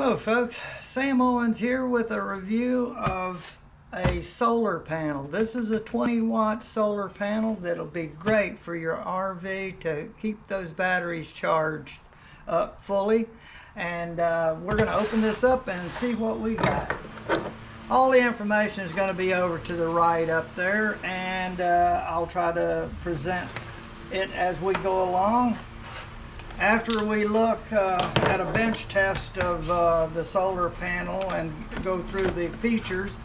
Hello folks, Sam Owens here with a review of a solar panel. This is a 20 watt solar panel that'll be great for your RV to keep those batteries charged up fully. And uh, we're going to open this up and see what we got. All the information is going to be over to the right up there and uh, I'll try to present it as we go along. After we look uh, at a bench test of uh, the solar panel and go through the features,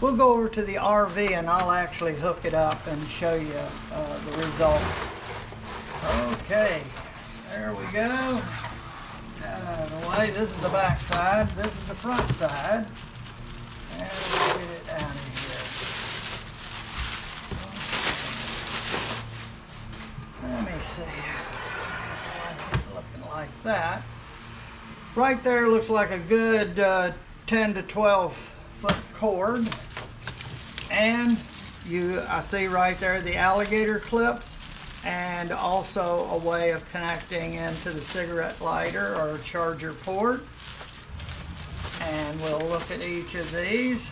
we'll go over to the RV and I'll actually hook it up and show you uh, the results. Okay, there we go. Out of the way, this is the back side, this is the front side. And get it out of here. Let me see like that. Right there looks like a good uh, 10 to 12 foot cord. And you, I see right there the alligator clips and also a way of connecting into the cigarette lighter or charger port. And we'll look at each of these.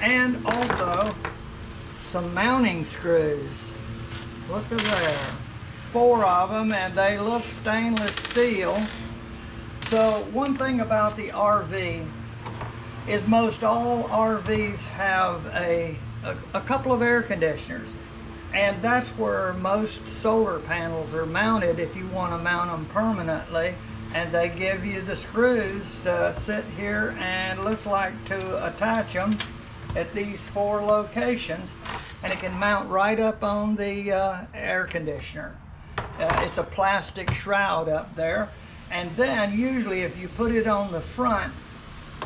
And also some mounting screws. Look at there four of them and they look stainless steel. So one thing about the RV is most all RVs have a, a, a, couple of air conditioners and that's where most solar panels are mounted if you want to mount them permanently and they give you the screws to sit here and looks like to attach them at these four locations and it can mount right up on the uh, air conditioner. Uh, it's a plastic shroud up there. And then usually if you put it on the front,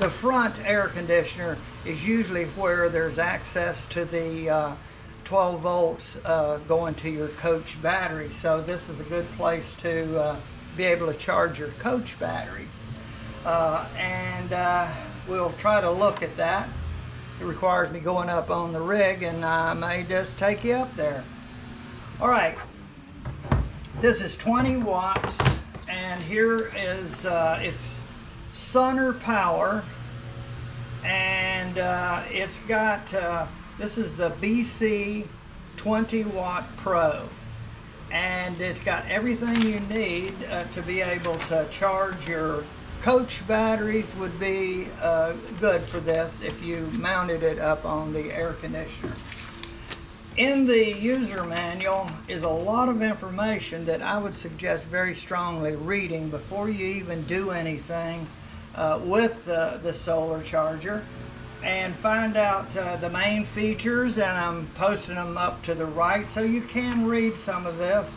the front air conditioner is usually where there's access to the uh, 12 volts uh, going to your coach battery. So this is a good place to uh, be able to charge your coach batteries. Uh, and uh, we'll try to look at that. It requires me going up on the rig and I may just take you up there. All right, this is 20 watts and here is uh, it's Suner Power. And uh, it's got uh, this is the BC 20 watt Pro. And it's got everything you need uh, to be able to charge your coach batteries would be uh, good for this if you mounted it up on the air conditioner in the user manual is a lot of information that I would suggest very strongly reading before you even do anything uh, with the, the solar charger and find out uh, the main features and I'm posting them up to the right so you can read some of this.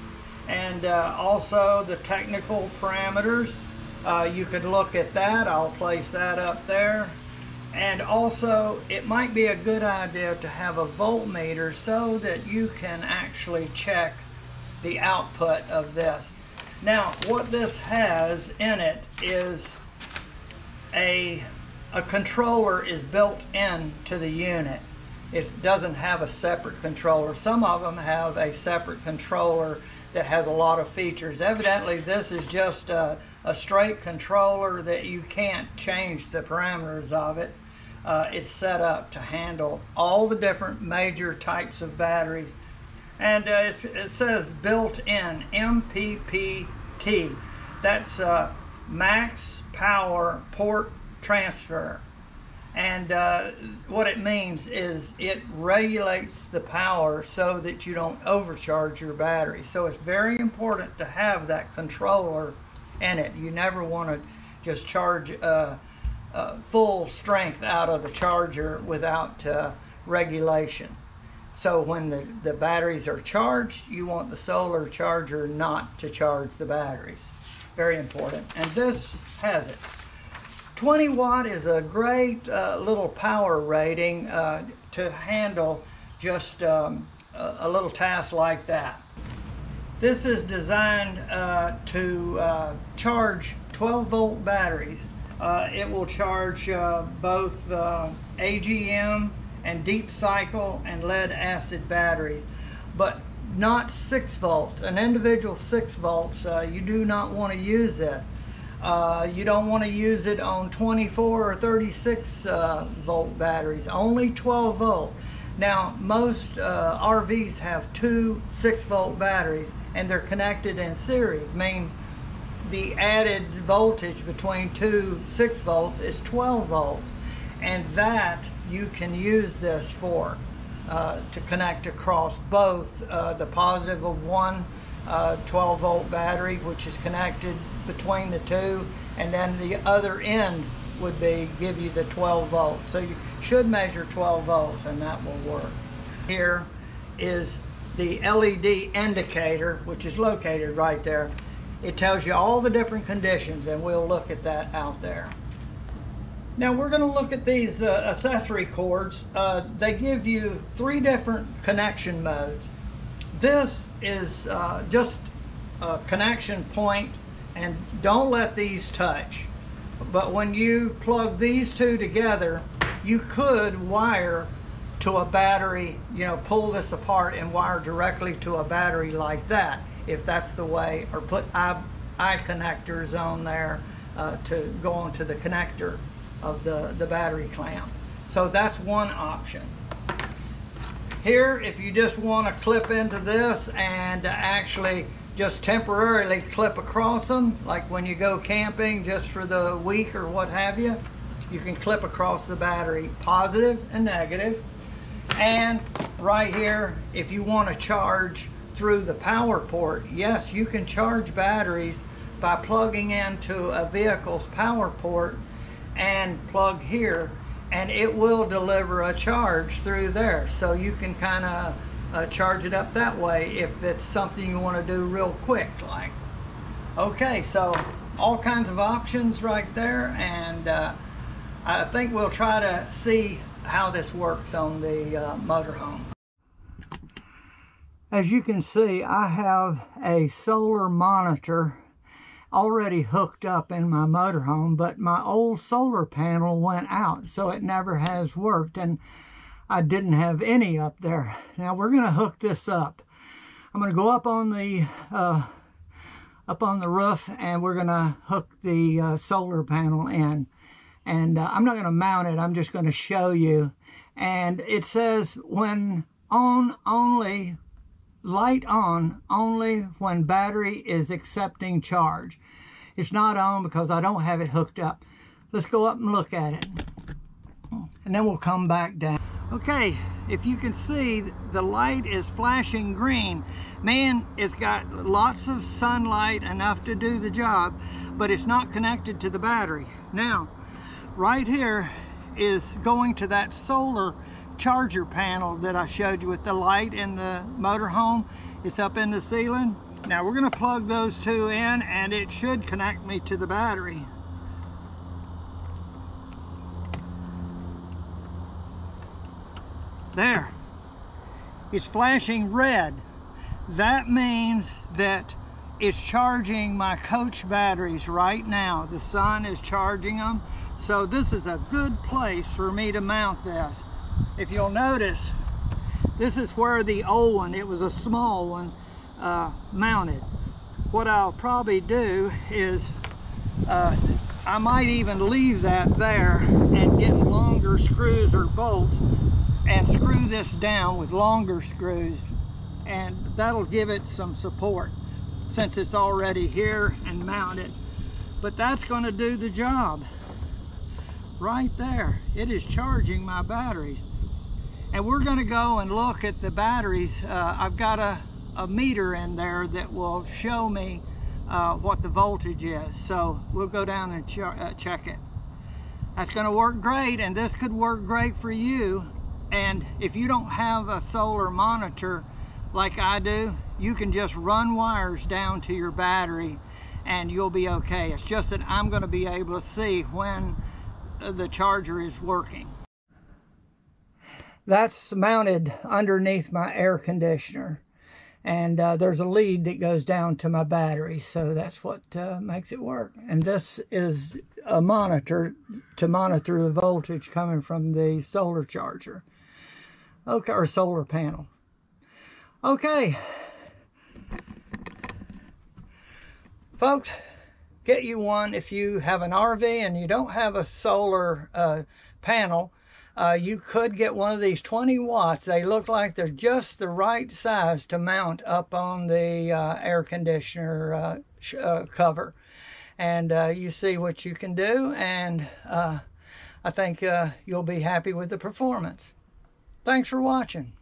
And uh, also the technical parameters uh, you could look at that. I'll place that up there and also, it might be a good idea to have a voltmeter so that you can actually check the output of this. Now, what this has in it is a, a controller is built into the unit. It doesn't have a separate controller. Some of them have a separate controller that has a lot of features. Evidently, this is just a, a straight controller that you can't change the parameters of it. Uh, it's set up to handle all the different major types of batteries. And uh, it says built-in MPPT. That's uh, max power port transfer. And uh, what it means is it regulates the power so that you don't overcharge your battery. So it's very important to have that controller in it. You never want to just charge uh, uh, full strength out of the charger without uh, regulation. So when the, the batteries are charged, you want the solar charger not to charge the batteries. Very important. And this has it. 20 watt is a great uh, little power rating uh, to handle just um, a, a, little task like that. This is designed uh, to uh, charge 12 volt batteries uh, it will charge uh, both uh, AGM and deep cycle and lead acid batteries, but not 6 volts. An individual 6 volts, uh, you do not want to use this. You don't want to use it on 24 or 36 uh, volt batteries, only 12 volt. Now, most RVs have two 6 volt batteries and they're connected in series, means the added voltage between two 6 volts is 12 volts. And that you can use this for uh, to connect across both uh, the positive of one uh, 12 volt battery, which is connected between the two, and then the other end would be give you the 12 volts. So you should measure 12 volts and that will work. Here is the LED indicator, which is located right there. It tells you all the different conditions and we'll look at that out there. Now we're going to look at these uh, accessory cords. Uh, they give you three different connection modes. This is uh, just a connection point and don't let these touch. But when you plug these two together, you could wire to a battery, you know, pull this apart and wire directly to a battery like that, if that's the way, or put eye, eye connectors on there uh, to go onto the connector of the, the battery clamp. So that's one option. Here, if you just want to clip into this and actually just temporarily clip across them, like when you go camping just for the week or what have you, you can clip across the battery, positive and negative. And right here, if you want to charge through the power port, yes, you can charge batteries by plugging into a vehicle's power port and plug here and it will deliver a charge through there. So you can kind of uh, charge it up that way if it's something you want to do real quick like. Okay so all kinds of options right there and uh, I think we'll try to see how this works on the uh, motorhome as you can see I have a solar monitor already hooked up in my motorhome, but my old solar panel went out, so it never has worked, and I didn't have any up there. Now we're going to hook this up. I'm going to go up on the uh, up on the roof, and we're going to hook the uh, solar panel in. And uh, I'm not going to mount it. I'm just going to show you. And it says when on only light on only when battery is accepting charge. It's not on because I don't have it hooked up. Let's go up and look at it. And then we'll come back down. Okay, if you can see, the light is flashing green. Man, it's got lots of sunlight, enough to do the job, but it's not connected to the battery. Now, right here is going to that solar charger panel that I showed you with the light in the motorhome. It's up in the ceiling. Now we're gonna plug those two in and it should connect me to the battery. There. It's flashing red. That means that it's charging my coach batteries right now. The sun is charging them. So this is a good place for me to mount this if you'll notice, this is where the old one, it was a small one, uh, mounted. What I'll probably do is, uh, I might even leave that there and get longer screws or bolts and screw this down with longer screws and that'll give it some support since it's already here and mounted. But that's going to do the job right there. It is charging my batteries and we're going to go and look at the batteries. Uh, I've got a, a, meter in there that will show me uh, what the voltage is. So we'll go down and ch uh, check it. That's going to work great and this could work great for you. And if you don't have a solar monitor like I do, you can just run wires down to your battery and you'll be okay. It's just that I'm going to be able to see when the charger is working. That's mounted underneath my air conditioner. And uh, there's a lead that goes down to my battery, so that's what uh, makes it work. And this is a monitor to monitor the voltage coming from the solar charger. Okay, or solar panel. Okay. Folks, get you one if you have an RV and you don't have a solar uh, panel. Uh, you could get one of these 20 watts. They look like they're just the right size to mount up on the uh, air conditioner uh, uh, cover. And uh, you see what you can do, and I think you'll be happy with the performance. Thanks for watching.